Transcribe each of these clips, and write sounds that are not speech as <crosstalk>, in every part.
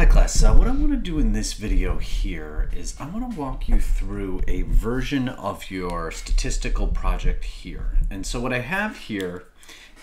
Hi class, uh, what I want to do in this video here is I want to walk you through a version of your statistical project here. And so what I have here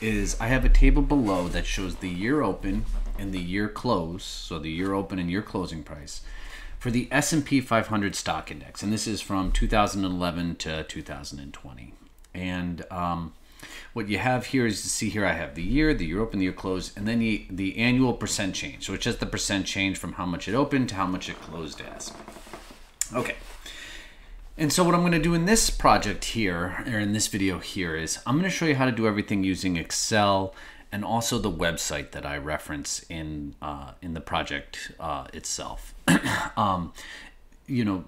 is I have a table below that shows the year open and the year close, so the year open and year closing price, for the S&P 500 stock index. And this is from 2011 to 2020. And um, what you have here is to see here I have the year, the year open, the year closed, and then the, the annual percent change. So it's just the percent change from how much it opened to how much it closed as. Okay. And so what I'm going to do in this project here, or in this video here, is I'm going to show you how to do everything using Excel and also the website that I reference in uh, in the project uh, itself. <clears throat> um, you know,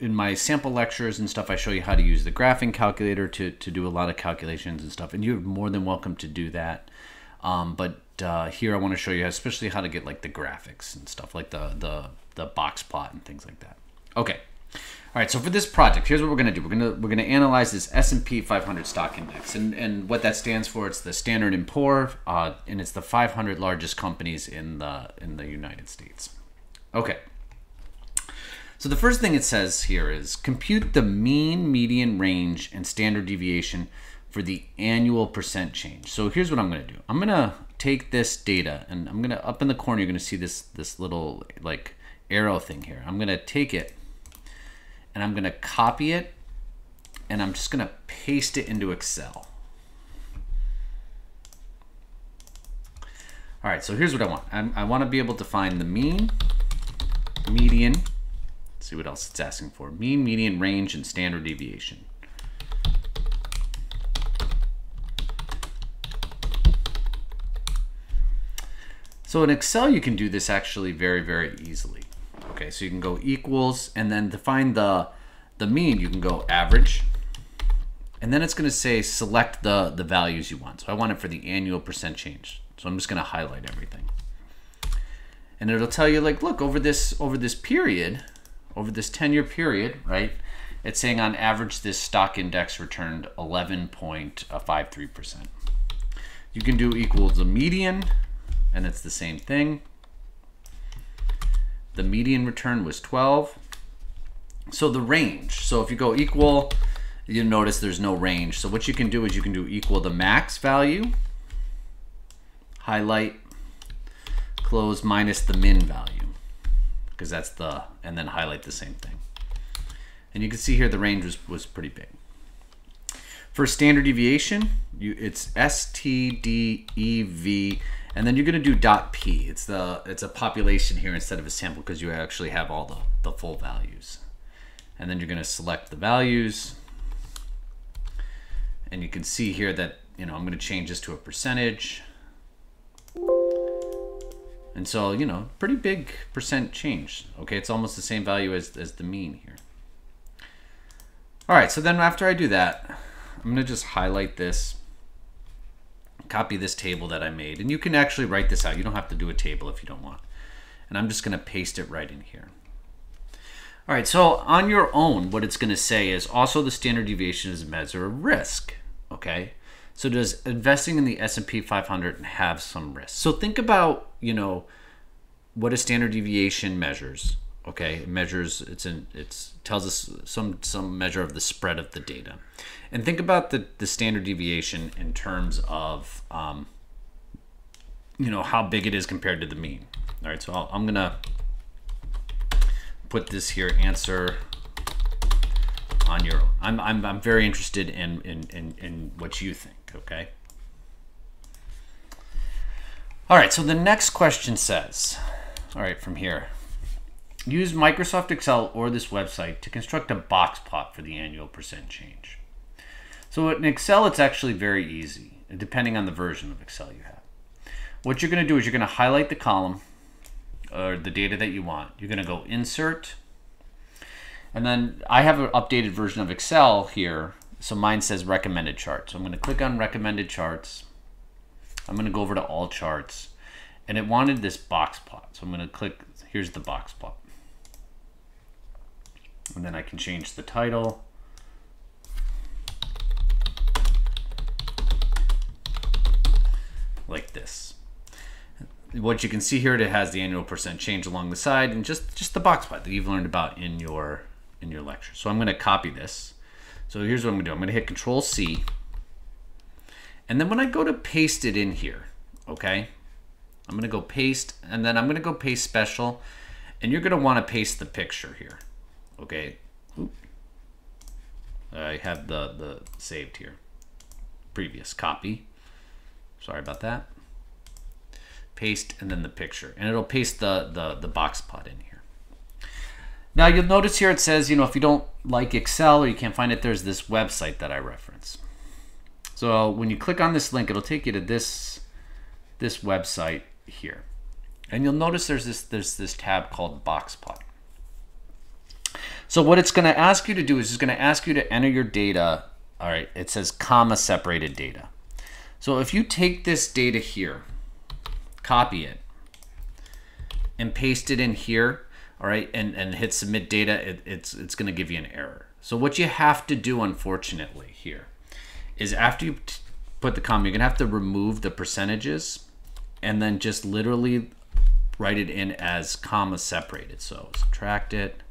in my sample lectures and stuff, I show you how to use the graphing calculator to, to do a lot of calculations and stuff. And you're more than welcome to do that. Um, but uh, here I want to show you especially how to get like the graphics and stuff like the, the, the box plot and things like that. Okay. All right, so for this project, here's what we're going to do. We're going to we're going to analyze this S&P 500 stock index, and and what that stands for, it's the Standard and Poor, uh, and it's the 500 largest companies in the in the United States. Okay. So the first thing it says here is compute the mean, median, range, and standard deviation for the annual percent change. So here's what I'm going to do. I'm going to take this data and I'm going to up in the corner you're going to see this this little like arrow thing here. I'm going to take it and I'm going to copy it and I'm just going to paste it into Excel. All right, so here's what I want. I'm, I want to be able to find the mean, median, see what else it's asking for. Mean, median, range, and standard deviation. So in Excel, you can do this actually very, very easily. Okay, so you can go equals, and then to find the, the mean, you can go average, and then it's gonna say select the, the values you want. So I want it for the annual percent change. So I'm just gonna highlight everything. And it'll tell you like, look, over this, over this period, over this 10 year period, right? It's saying on average this stock index returned 11.53%. Uh, you can do equals the median, and it's the same thing. The median return was 12. So the range, so if you go equal, you notice there's no range. So what you can do is you can do equal the max value, highlight, close minus the min value because that's the, and then highlight the same thing. And you can see here the range was, was pretty big. For standard deviation, you, it's STDEV, and then you're going to do dot P. It's the it's a population here instead of a sample because you actually have all the, the full values. And then you're going to select the values. And you can see here that, you know, I'm going to change this to a percentage. And so, you know, pretty big percent change. Okay, it's almost the same value as, as the mean here. All right, so then after I do that, I'm gonna just highlight this, copy this table that I made, and you can actually write this out. You don't have to do a table if you don't want. And I'm just gonna paste it right in here. All right, so on your own, what it's gonna say is also the standard deviation is a measure of risk, okay? So does investing in the S&P 500 have some risk? So think about, you know, what a standard deviation measures. Okay, it measures it's in it's tells us some some measure of the spread of the data, and think about the the standard deviation in terms of um, you know how big it is compared to the mean. All right, so i I'm gonna put this here answer on your own. I'm, I'm, I'm very interested in, in, in, in what you think okay? All right, so the next question says, all right, from here, use Microsoft Excel or this website to construct a box plot for the annual percent change. So in Excel, it's actually very easy, depending on the version of Excel you have. What you're gonna do is you're gonna highlight the column or the data that you want. You're gonna go Insert, and then I have an updated version of Excel here so mine says recommended charts. So I'm going to click on recommended charts. I'm going to go over to all charts and it wanted this box plot. So I'm going to click, here's the box plot. And then I can change the title. Like this. what you can see here, it has the annual percent change along the side and just, just the box plot that you've learned about in your, in your lecture. So I'm going to copy this. So here's what I'm to do. I'm going to hit Control C. And then when I go to paste it in here, okay, I'm going to go paste, and then I'm going to go paste special, and you're going to want to paste the picture here, okay. Oop. I have the, the saved here. Previous copy. Sorry about that. Paste and then the picture. And it'll paste the, the, the box plot in here. Now you'll notice here it says, you know, if you don't like Excel or you can't find it, there's this website that I reference. So when you click on this link, it'll take you to this, this website here. And you'll notice there's this, there's this tab called box plot. So what it's going to ask you to do is it's going to ask you to enter your data. All right, it says comma separated data. So if you take this data here, copy it, and paste it in here, all right, and, and hit submit data, it, it's, it's going to give you an error. So what you have to do, unfortunately, here is after you put the comma, you're going to have to remove the percentages and then just literally write it in as comma separated. So subtract it,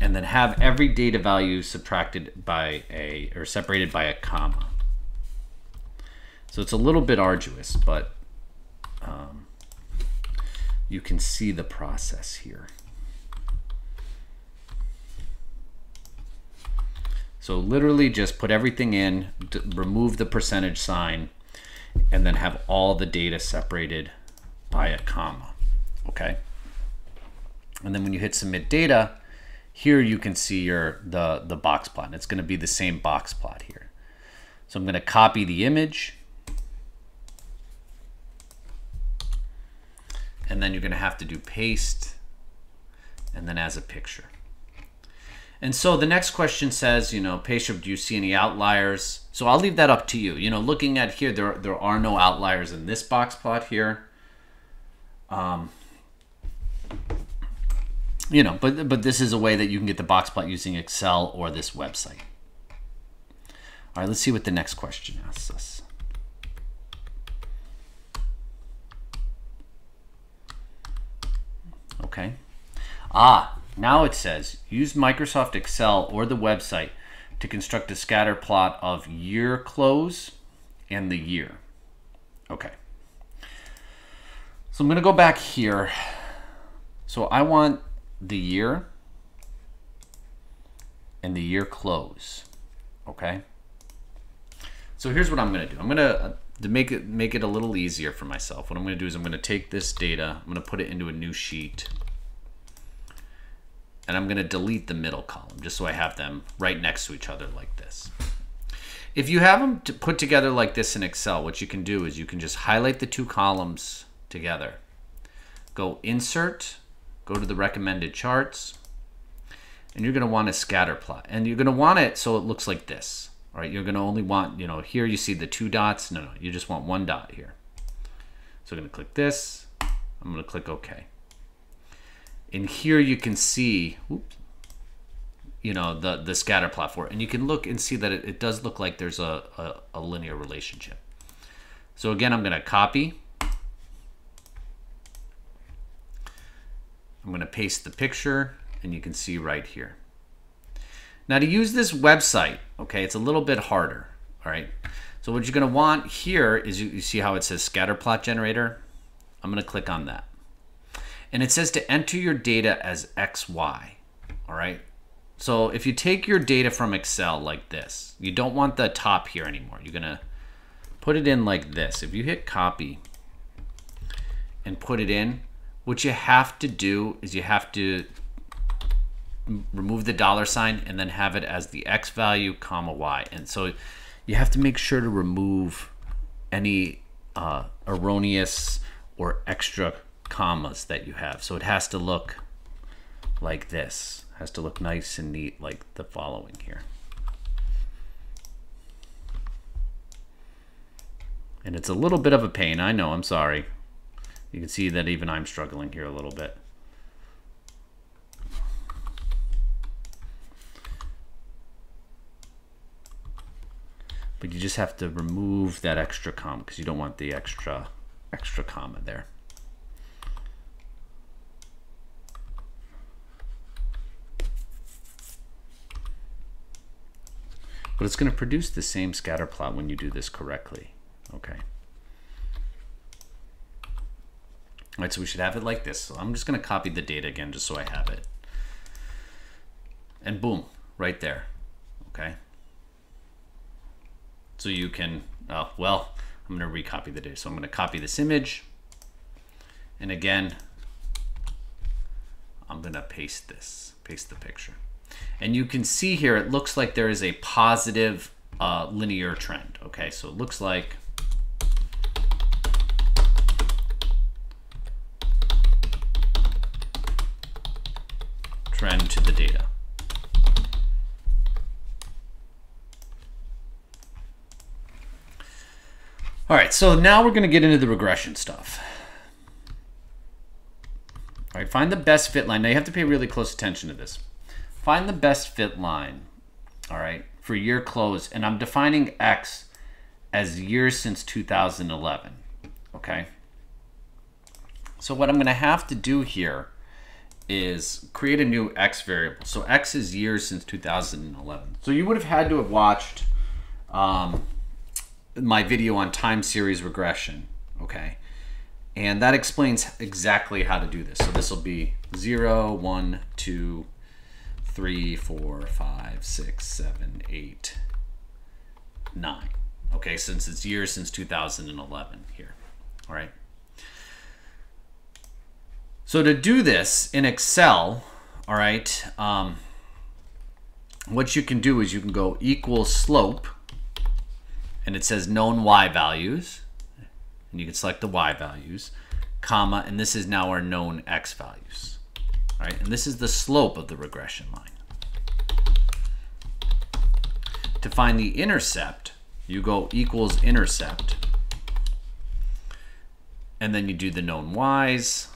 and then have every data value subtracted by a or separated by a comma. So it's a little bit arduous, but you can see the process here. So literally just put everything in, remove the percentage sign, and then have all the data separated by a comma, okay? And then when you hit submit data, here you can see your the, the box plot. It's going to be the same box plot here. So I'm going to copy the image. And then you're going to have to do paste and then as a picture. And so the next question says, you know, patient, do you see any outliers? So I'll leave that up to you. You know, looking at here, there, there are no outliers in this box plot here. Um, you know, but but this is a way that you can get the box plot using Excel or this website. All right, let's see what the next question asks us. Okay. Ah, now it says use Microsoft Excel or the website to construct a scatter plot of year close and the year. Okay. So I'm going to go back here. So I want the year and the year close. Okay. So here's what I'm going to do. I'm going to uh, to make it make it a little easier for myself. What I'm going to do is I'm going to take this data, I'm going to put it into a new sheet. And I'm going to delete the middle column just so I have them right next to each other like this. If you have them to put together like this in Excel, what you can do is you can just highlight the two columns together. Go Insert, go to the recommended charts, and you're going to want a scatter plot. And you're going to want it so it looks like this. All right, you're going to only want, you know, here you see the two dots. No, no, you just want one dot here. So I'm going to click this. I'm going to click OK. And here you can see, you know, the, the scatter plot for it. And you can look and see that it, it does look like there's a, a, a linear relationship. So again, I'm going to copy I'm going to paste the picture and you can see right here. Now to use this website, okay, it's a little bit harder, all right? So what you're going to want here is you, you see how it says scatter plot generator? I'm going to click on that. And it says to enter your data as XY, all right? So if you take your data from Excel like this, you don't want the top here anymore. You're going to put it in like this. If you hit copy and put it in, what you have to do is you have to remove the dollar sign and then have it as the x value comma y and so you have to make sure to remove any uh, erroneous or extra commas that you have so it has to look like this it has to look nice and neat like the following here and it's a little bit of a pain I know I'm sorry you can see that even I'm struggling here a little bit. But you just have to remove that extra comma because you don't want the extra extra comma there. But it's going to produce the same scatter plot when you do this correctly. Okay. All right, so we should have it like this. So I'm just going to copy the data again just so I have it. And boom, right there. Okay. So you can, oh, well, I'm going to recopy the data. So I'm going to copy this image. And again, I'm going to paste this, paste the picture. And you can see here, it looks like there is a positive uh, linear trend. Okay, so it looks like trend to the data. All right, so now we're going to get into the regression stuff. All right, find the best fit line. Now you have to pay really close attention to this. Find the best fit line, all right, for year close. And I'm defining X as years since 2011, okay? So what I'm going to have to do here is create a new X variable. So X is years since 2011. So you would have had to have watched um, my video on time series regression, okay? And that explains exactly how to do this. So this will be 0, 1, 2, three, four, five, six, seven, eight, nine. Okay, since it's years since 2011 here. All right. So to do this in Excel, all right, um, what you can do is you can go equal slope, and it says known y values, and you can select the y values, comma, and this is now our known x values. Right, and this is the slope of the regression line. To find the intercept, you go equals intercept, and then you do the known y's,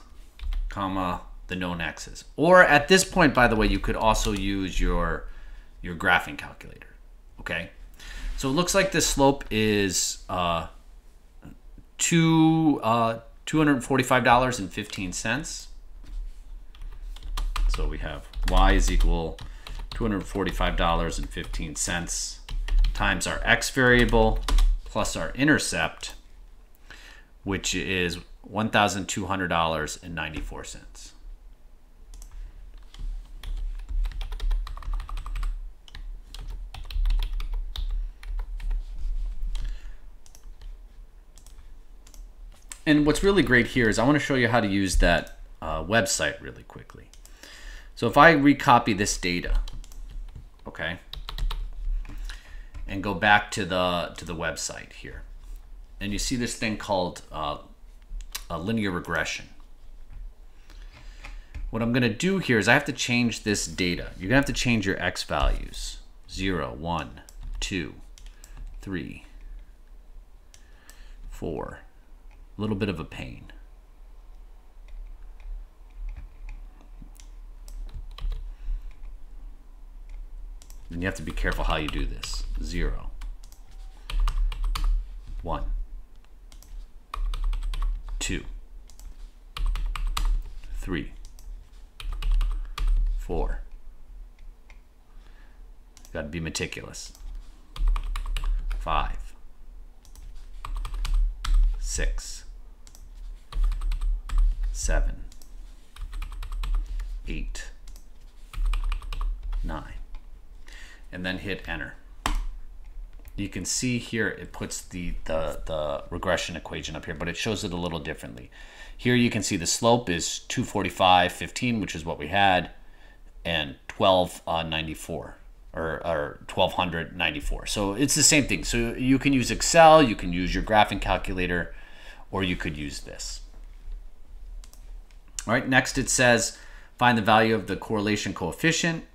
comma, the known x's. Or at this point, by the way, you could also use your, your graphing calculator, okay? So it looks like this slope is uh, two, uh, $245.15. So we have y is equal $245.15 times our x variable plus our intercept, which is $1,200.94. And what's really great here is I want to show you how to use that uh, website really quickly. So if I recopy this data, okay, and go back to the to the website here, and you see this thing called uh, a linear regression. What I'm going to do here is I have to change this data. You're going to have to change your x values. 0, 1, 2, 3, 4. A little bit of a pain. And you have to be careful how you do this. Zero, one, two, three, four. Got to be meticulous. Five, six, seven, eight, nine and then hit enter. You can see here it puts the, the, the regression equation up here, but it shows it a little differently. Here you can see the slope is 245, 15, which is what we had, and 1294 uh, or, or 1294. So it's the same thing. So you can use Excel, you can use your graphing calculator, or you could use this. All right, next it says find the value of the correlation coefficient.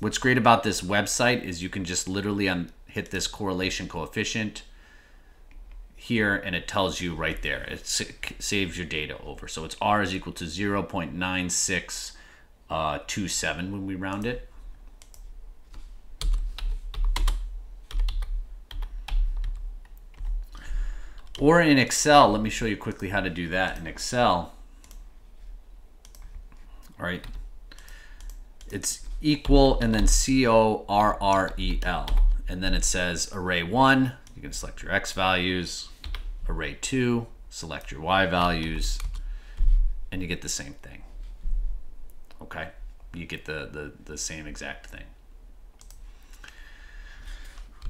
What's great about this website is you can just literally un- hit this correlation coefficient here and it tells you right there. It saves your data over. So it's R is equal to 0 0.9627 uh, when we round it. Or in Excel, let me show you quickly how to do that. In Excel, all right, it's equal and then C-O-R-R-E-L. And then it says array one, you can select your X values, array two, select your Y values, and you get the same thing. Okay, you get the, the, the same exact thing.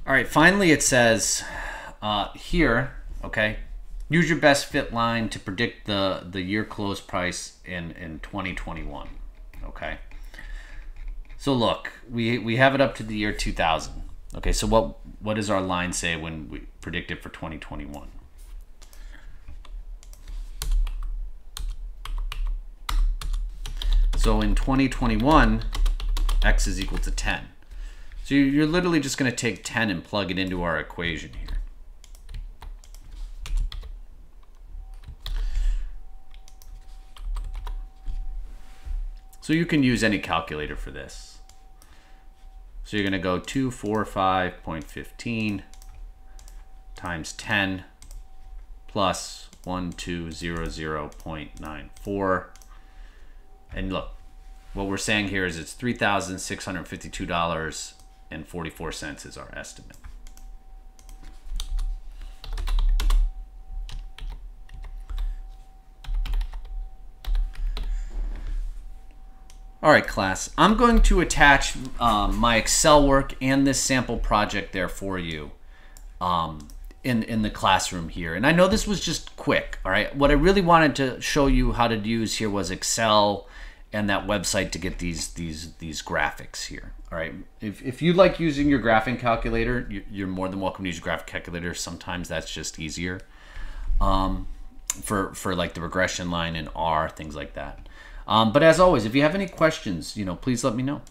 All right, finally it says uh, here, okay, use your best fit line to predict the, the year close price in, in 2021, okay? So look, we, we have it up to the year 2000. Okay, so what, what does our line say when we predict it for 2021? So in 2021, x is equal to 10. So you're literally just going to take 10 and plug it into our equation here. So you can use any calculator for this. So you're going to go 245.15 times 10 plus 1200.94. And look, what we're saying here is it's $3,652 and 44 cents is our estimate. All right, class, I'm going to attach um, my Excel work and this sample project there for you um, in, in the classroom here. And I know this was just quick, all right? What I really wanted to show you how to use here was Excel and that website to get these these these graphics here. All right. If, if you like using your graphing calculator, you're more than welcome to use your graphic calculator. Sometimes that's just easier um, for for like the regression line in R, things like that. Um, but as always, if you have any questions, you know, please let me know.